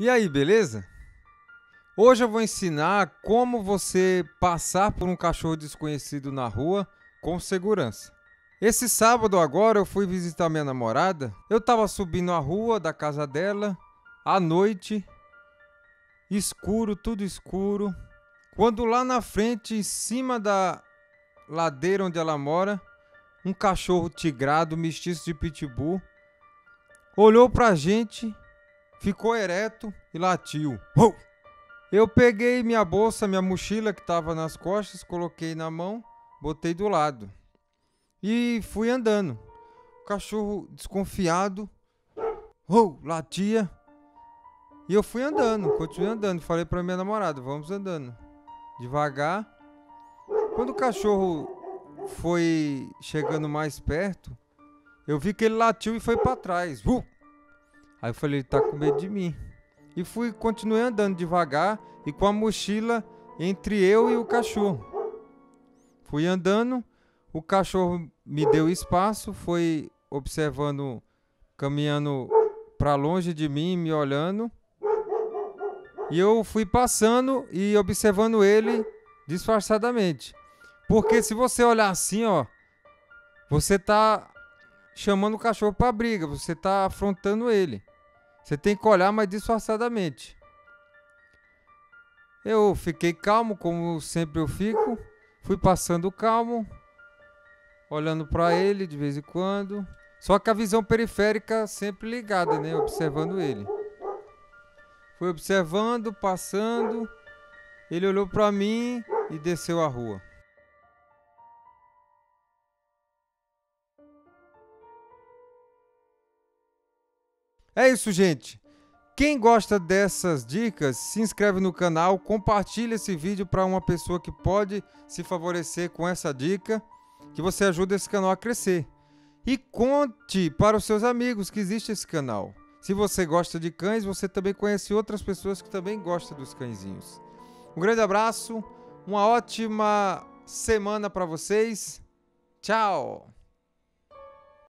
E aí, beleza? Hoje eu vou ensinar como você passar por um cachorro desconhecido na rua com segurança. Esse sábado agora eu fui visitar minha namorada. Eu tava subindo a rua da casa dela à noite, escuro, tudo escuro. Quando lá na frente, em cima da ladeira onde ela mora, um cachorro tigrado, mestiço de pitbull, olhou pra gente ficou ereto e latiu. Eu peguei minha bolsa, minha mochila que estava nas costas, coloquei na mão, botei do lado e fui andando. O cachorro desconfiado, latia. E eu fui andando, continuei andando. Falei para minha namorada, vamos andando devagar. Quando o cachorro foi chegando mais perto, eu vi que ele latiu e foi para trás. Aí eu falei, ele tá com medo de mim. E fui, continuei andando devagar e com a mochila entre eu e o cachorro. Fui andando, o cachorro me deu espaço, foi observando, caminhando para longe de mim, me olhando. E eu fui passando e observando ele disfarçadamente. Porque se você olhar assim, ó, você tá chamando o cachorro para briga, você tá afrontando ele. Você tem que olhar mais disfarçadamente. Eu fiquei calmo, como sempre eu fico. Fui passando calmo, olhando para ele de vez em quando. Só que a visão periférica sempre ligada, né? Observando ele. Fui observando, passando. Ele olhou para mim e desceu a rua. É isso, gente. Quem gosta dessas dicas, se inscreve no canal, compartilha esse vídeo para uma pessoa que pode se favorecer com essa dica, que você ajuda esse canal a crescer. E conte para os seus amigos que existe esse canal. Se você gosta de cães, você também conhece outras pessoas que também gostam dos cãezinhos. Um grande abraço, uma ótima semana para vocês. Tchau!